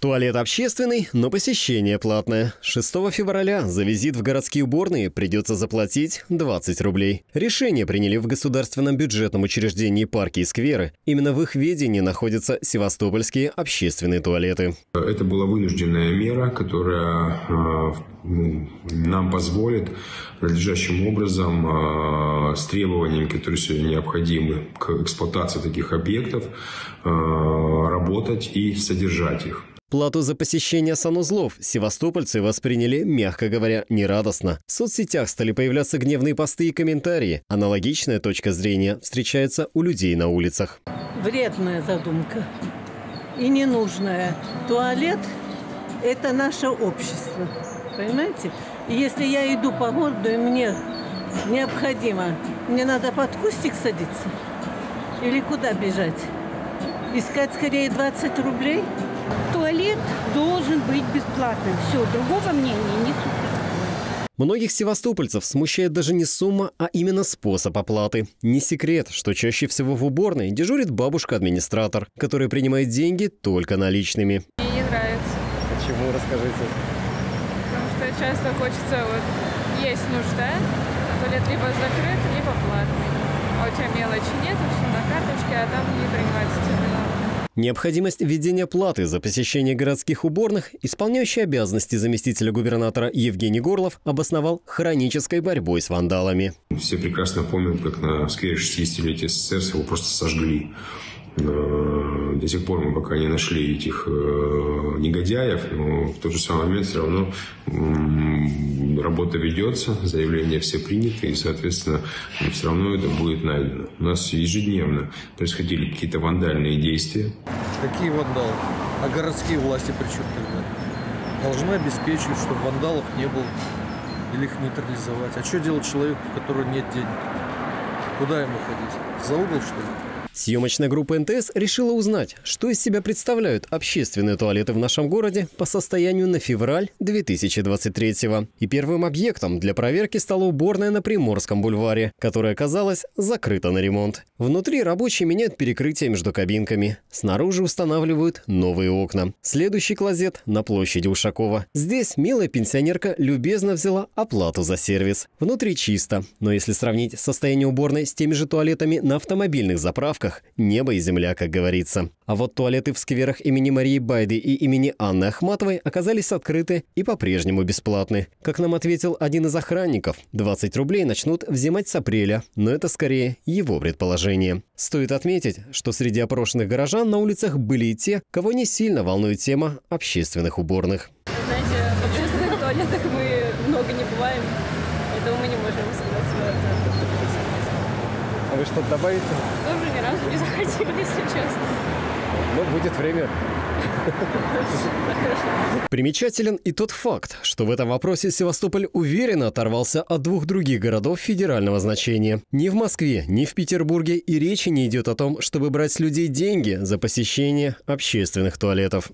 Туалет общественный, но посещение платное. 6 февраля за визит в городские уборные придется заплатить 20 рублей. Решение приняли в государственном бюджетном учреждении парки и скверы. Именно в их ведении находятся севастопольские общественные туалеты. Это была вынужденная мера, которая э, ну, нам позволит надлежащим образом э, с требованиями, которые сегодня необходимы к эксплуатации таких объектов, э, работать и содержать их. Плату за посещение санузлов севастопольцы восприняли, мягко говоря, нерадостно. В соцсетях стали появляться гневные посты и комментарии. Аналогичная точка зрения встречается у людей на улицах. Вредная задумка и ненужная. Туалет – это наше общество, понимаете? И если я иду по городу, и мне необходимо, мне надо под кустик садиться или куда бежать? Искать скорее 20 рублей – Туалет должен быть бесплатным. Все, другого мнения не существует. Многих севастопольцев смущает даже не сумма, а именно способ оплаты. Не секрет, что чаще всего в уборной дежурит бабушка-администратор, которая принимает деньги только наличными. Мне не нравится. Почему, расскажите? Потому что часто хочется, вот, есть нужда, а туалет либо закрыт, либо платный. А у тебя мелочи нет, все на карточке, а там. Необходимость введения платы за посещение городских уборных, исполняющий обязанности заместителя губернатора Евгений Горлов, обосновал хронической борьбой с вандалами. Все прекрасно помнят, как на сквере 60-летия СССР его просто сожгли. Э, до сих пор мы пока не нашли этих э, негодяев, но в тот же самый момент все равно работа ведется, заявления все приняты, и, соответственно, все равно это будет найдено. У нас ежедневно происходили какие-то вандальные действия. Какие вандалы? А городские власти при тогда? Должны обеспечивать, чтобы вандалов не было или их нейтрализовать. А что делать человеку, у которого нет денег? Куда ему ходить? За угол, что ли? Съемочная группа НТС решила узнать, что из себя представляют общественные туалеты в нашем городе по состоянию на февраль 2023 -го. И первым объектом для проверки стала уборная на Приморском бульваре, которая оказалась закрыта на ремонт. Внутри рабочие меняют перекрытие между кабинками. Снаружи устанавливают новые окна. Следующий клозет на площади Ушакова. Здесь милая пенсионерка любезно взяла оплату за сервис. Внутри чисто, но если сравнить состояние уборной с теми же туалетами на автомобильных заправках, заправках небо и земля, как говорится. А вот туалеты в скверах имени Марии Байды и имени Анны Ахматовой оказались открыты и по-прежнему бесплатны. Как нам ответил один из охранников, 20 рублей начнут взимать с апреля, но это скорее его предположение. Стоит отметить, что среди опрошенных горожан на улицах были и те, кого не сильно волнует тема общественных уборных. Знаете, в общественных туалетах мы много не бываем, поэтому мы не можем согласиться. А вы что-то добавите? Тоже ни разу не заходила, если честно. Ну, будет время. Примечателен и тот факт, что в этом вопросе Севастополь уверенно оторвался от двух других городов федерального значения. Ни в Москве, ни в Петербурге и речи не идет о том, чтобы брать с людей деньги за посещение общественных туалетов.